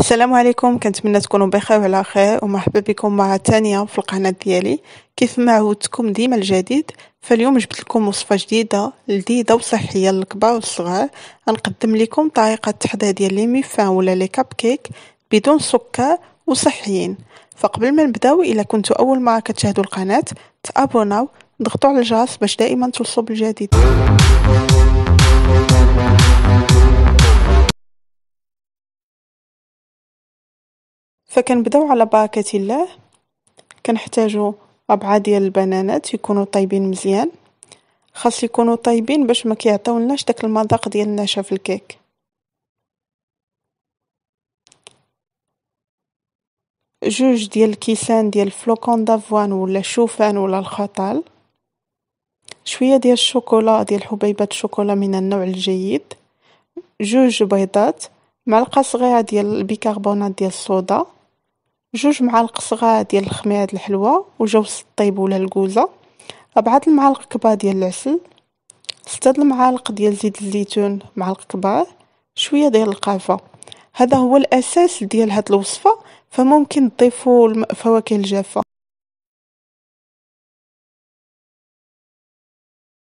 السلام عليكم. كنتمنى تكونوا بخير وعلى خير ومرحبا بكم مرة تانية في القناة ديالي. كيف ما عودتكم ديما الجديد فاليوم جبت لكم وصفة جديدة لذيذة وصحية للكبار والصغار. غنقدم لكم طريقة تحضير ديال لي ميفان ولا لي كاب كيك بدون سكر وصحيين. فقبل ما نبداو إلا كنتوا أول مرة كتشاهدوا القناة تابوناو ضغطوا على الجرس باش دائما توصلوا بالجديد. فكنبداو على بركة الله. كنحتاجو ربعة ديال البنانات يكونوا طيبين مزيان. خاص يكونوا طيبين باش ما كيعطيوناش داك المذاق ديال النشا في الكيك. جوج ديال الكيسان ديال فلوكون دافوان ولا الشوفان ولا الخطال. شوية ديال الشوكولا ديال حبيبات الشوكولا من النوع الجيد. جوج بيضات. معلقة صغيرة ديال البيكربونات ديال الصودا. جوج معالق صغار ديال الخميرة الحلوة وجوز الطيب ولا الكوزة. ربعة المعالق كبار ديال العسل. ستة المعالق ديال زيت الزيتون معالق كبار. شوية ديال القرفة هذا هو الأساس ديال هاد الوصفة. فممكن تضيفوا الفواكه الجافة.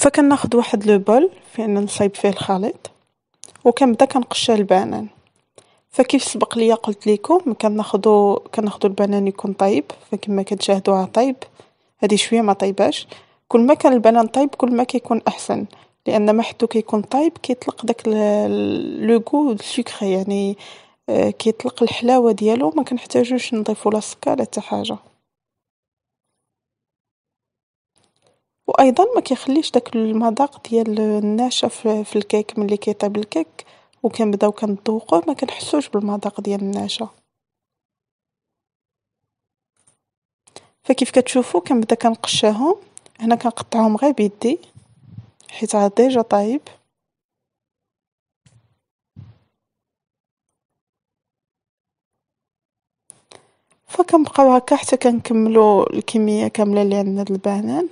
فكناخد واحد لو بول فين نصايب فيه الخليط. وكنبدا كنقشر البنان. فكيف سبق ليا قلت لكم كناخدو كناخدو البنان يكون طيب فكما كتشاهدوها طيب. هادي شوية ما طيباش. كل ما كان البنان طيب كل ما كيكون أحسن. لأن ما حدو كيكون طيب كيطلق داك لو غو يعني آه، كيطلق الحلاوة ديالو ما كنحتاجوش نضيفو لا سكر لا حتى حاجة. وأيضا ما كيخليش داك المذاق ديال الناشف في الكيك ملي كيطيب الكيك وكنبداو كنذوقوه ما كنحسوش بالمذاق ديال النشا. فكيف كتشوفوا كنبدا كنقشاهم هنا كنقطعهم غير بيدي حيت راه déjà طايب. فكنبقاو هكا حتى كنكملو الكمية كاملة اللي عندنا د البنان.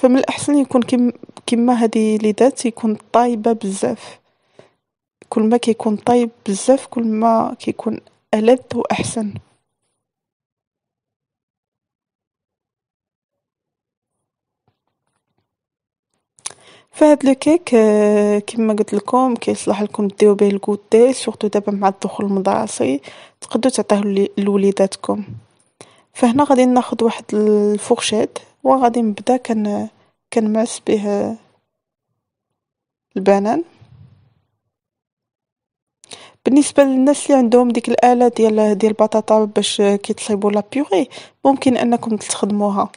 فمن الأحسن يكون كم كما هذه ليدات يكون طايبة بزاف. كل ما كيكون طايب بزاف كل ما كيكون ألذ وأحسن. فهاد le cake آه، كما قلت لكم كيصلح لكم ديروا به ال goûter surtout دابا مع الدخول المدرسي. تقدروا تعطيه لوليداتكم. فهنا غادي ناخذ واحد ال fourchette. وغادي نبدا كن كنمعس به البنان. بالنسبة للناس اللي عندهم ديك الآلة ديال ديال البطاطا باش كيتصايبوا لا بيغي ممكن أنكم تستخدموها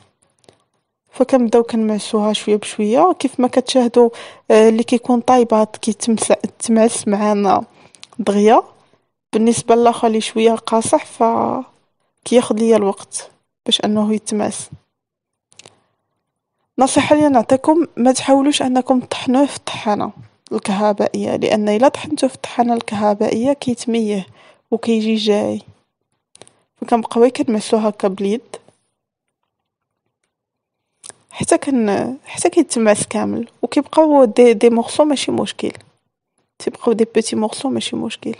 فكنبداو كنمعسوها شوية بشوية كيف ما كتشاهدوا آه، اللي كيكون طايبة كيتمعس معانا دغيا. بالنسبة للآخر اللي شوية قاصح ف كياخذ ليا الوقت باش أنه يتماس نصيحة لي نعطيكم ما تحاولوش أنكم تطحنوه في الطحانة الكهربائية لأن إلا طحنتوه في الطحانة الكهربائية كيتمياه وكيجي جاري. فكنبقاو كنمعسو هكا باليد حتى كن حتى كيتمعس كامل وكيبقاو des des morceaux ماشي مشكل. تيبقاو des petits morceaux ماشي مشكل.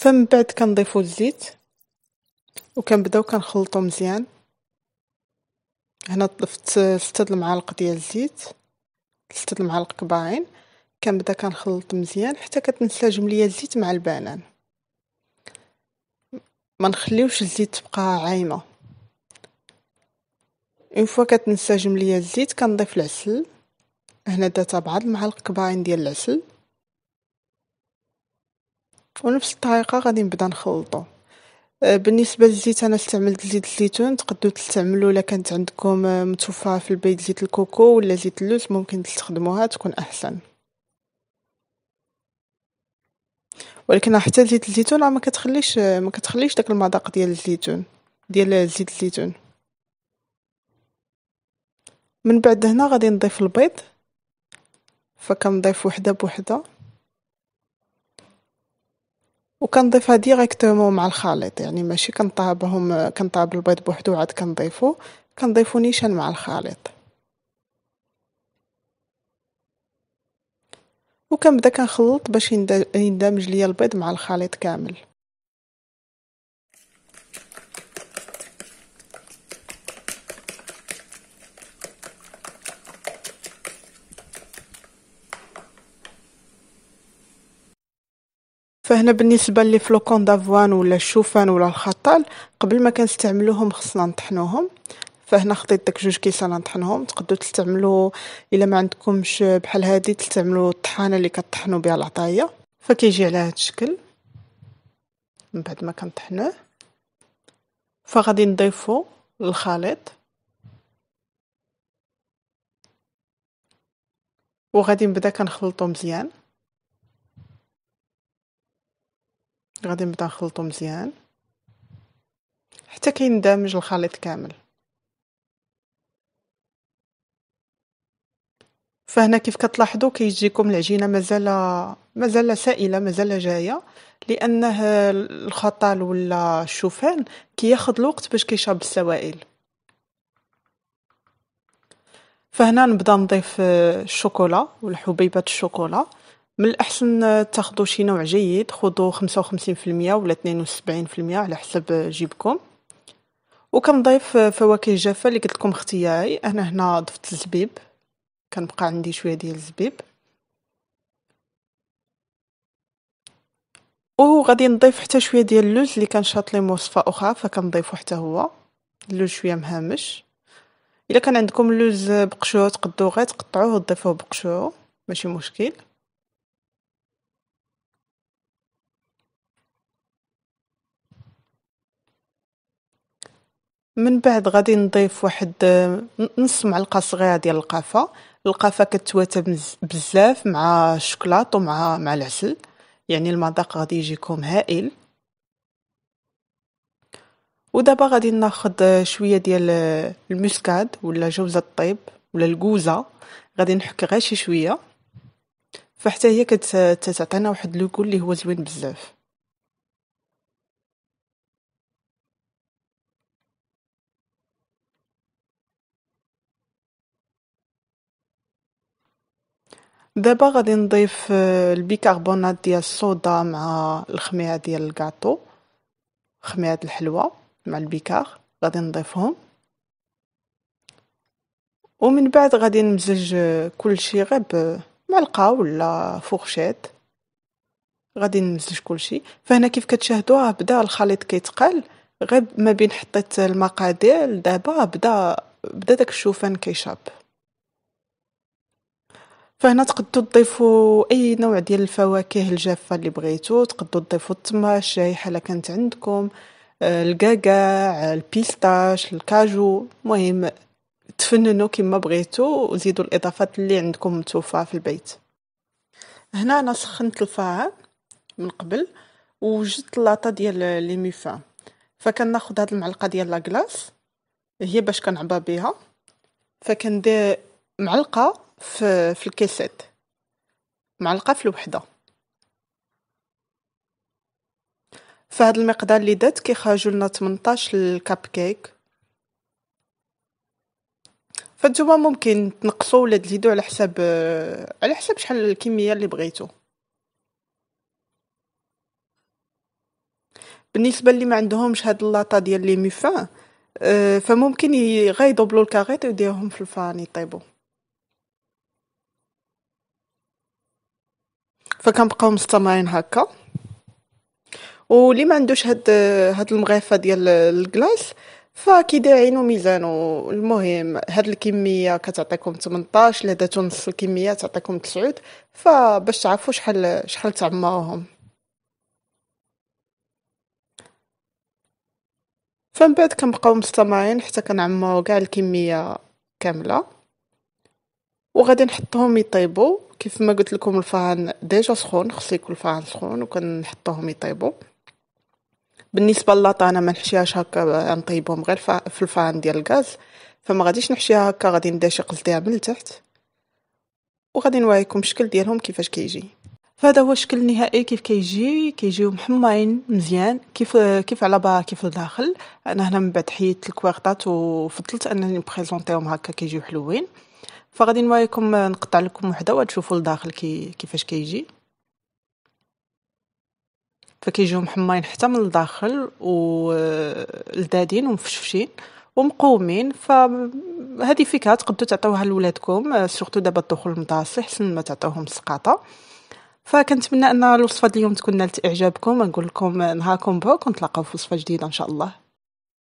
فمن بعد كنضيفو الزيت وكنبداو كنخلطو مزيان. هنا ضفت ستة المعالق ديال الزيت ستة المعالق كبارين كنبدا كنخلط مزيان حتى كتنسجم ليا الزيت مع البنان. ما نخليوش الزيت تبقى عايمة. une fois كتنسجم ليا الزيت كنضيف العسل. هنا درت بعض المعالق كبارين ديال العسل. ونفس الطريقة غادي نبدا نخلطو. آه، بالنسبة للزيت أنا استعملت زيت الزيتون تقدروا تستعملوا إلا كانت عندكم آه، متوفرة في البيت زيت الكوكو ولا زيت اللوز ممكن تستخدموها تكون أحسن. ولكن حتى زيت الزيتون ما كتخليش ما كتخليش داك المذاق ديال الزيتون ديال زيت الزيتون. من بعد هنا غادي نضيف البيض. فكنضيف وحدة بوحدة. وكنضيفها directement مع الخليط يعني ماشي كنطربهم كنطرب البيض بوحدو عاد كنضيفو كنضيفو نيشان مع الخليط. وكنبدا كنخلط باش يندمج ليا البيض مع الخليط كامل. فهنا بالنسبة لي فلوكون دافوان ولا الشوفان ولا الخطال قبل ما كنستعملوهم خصنا نطحنوهم. فهنا خطيت داك جوج كيسان نطحنهم تقدروا تستعملوا إلا ما عندكمش بحال هادي تستعملوا الطحانة اللي كطحنوا بها العطاية. فكيجي على هاد الشكل. من بعد ما كنطحنوه. فغادي نضيفو الخليط. وغادي نبدا كنخلطو مزيان. غادي نبدا نخلطو مزيان. حتى كيندمج الخليط كامل. فهنا كيف كتلاحظوا كيجيكم العجينة مازال مازال سائلة مازال جاية لأنه الخطال ولا الشوفان كياخذ الوقت باش كيشرب السوائل. فهنا نبدا نضيف الشوكولا ولا حبيبات الشوكولا. من الأحسن تاخدو شي نوع جيد خذوا خمسة وخمسين في المية ولا اثنين وسبعين في المية على حسب جيبكم. وكنضيف فواكه جافة اللي قلت لكم اختياري. أنا هنا ضفت الزبيب. كنبقى عندي شوية ديال الزبيب. وغادي نضيف حتى شوية ديال اللوز اللي كان شاط لي وصفة أخرى فكنضيفو حتى هو. اللوز شوية مهامش. إلا كان عندكم اللوز بقشور تقدروا غير تقطعوه وتضيفوه بقشورو ماشي مشكل. من بعد غادي نضيف واحد نص معلقة صغيرة ديال القرفة القرفة كتواتى بزاف مع الشكلاط ومع مع العسل. يعني المذاق غادي يجيكم هائل. ودابا غادي ناخد شوية ديال ال muscade ولا جوز الطيب ولا الكوزة. غادي نحك غير شي شوية. فحتى هي كتعطينا واحد le goût اللي هو زوين بزاف. دابا غادي نضيف البيكربونات ديال الصودا مع الخميرة ديال الكاطو خميرة الحلوى مع البيكاربونات غادي نضيفهم. ومن بعد غادي نمزج كلشي غير بمعلقة ولا fourchette. غادي نمزج كلشي. فهنا كيف كتشاهدوا بدا الخليط كيتقال. غير ما بين حطيت المقادير دابا بدا بدا داك الشوفان كيشرب. فهنا تقدروا تضيفوا أي نوع ديال الفواكه الجافة اللي بغيتو. تقدروا تضيفوا التمر الشريحة إلا كانت عندكم آه، الكركاع ال pistache الكاجو. المهم تفننوا كما بغيتو وزيدوا الإضافات اللي عندكم متوفرة في البيت. هنا أنا سخنت الفران من قبل وجدت لاطة ديال les muffins فكناخذ هاد المعلقة ديال la glace هي باش كنعبى بها فكندير معلقة في في ال caissettes معلقة في الوحدة. فهاد المقدار اللي درت كيخرجوا لنا 18 الكاب كيك. فانتوما ممكن تنقصوا ولا تزيدوا على حساب على حساب شحال الكمية اللي بغيتو. بالنسبة اللي ما عندهمش هاد اللاطه ديال لي ميفان آه، فممكن غير يضبلوا الكاغيط ويديروهم في الفران يطيبوا فكنبقاو مستمرين هكا. واللي ما عندوش هاد هاد المغرفة ديال الكلاص فكيدير عينو ميزانو. المهم هاد الكمية كتعطيكم 18 الا درتو نص الكمية تعطيكم 9 فباش تعرفوا شحال شحال تعمروهم. فمن بعد كنبقاو مستمرين حتى كنعمرو كاع الكمية كاملة. وغادي نحطهم يطيبوا. كيف ما قلت لكم الفران ديجا سخون خصو يكون الفران سخون وكنحطوهم يطيبوا. بالنسبة للاطانه ما نحشيهاش هكا نطيبهم غير في الفران ديال الغاز. فما غاديش نحشيها هكا غادي نداشي قصديها من التحت. وغادي نوريكم الشكل ديالهم كيفاش كيجي. فهذا هو الشكل النهائي كيف كيجي. كيجيو محمرين مزيان. كيف كيف على برا كيف الداخل أنا هنا من بعد حيدت الكويرطات وفضلت أنني نبريزونطيهم هكا كيجيو حلوين. فغادي نوريكم نقطع لكم وحده وتشوفوا الداخل كي كيفاش كيجي. فكيجيو محمرين حتى من الداخل ولذاذين ومفشفشين ومقومين. فهذه فكره تقدروا تعطيوها لولادكم surtout دابا الدخول المدرسي حسن ما تعطيوهم السقاطة. فكنتمنى أن الوصفة اليوم تكون نالت إعجابكم. نقول لكم نهاركم مبروك ونتلاقاو في وصفة جديدة إن شاء الله.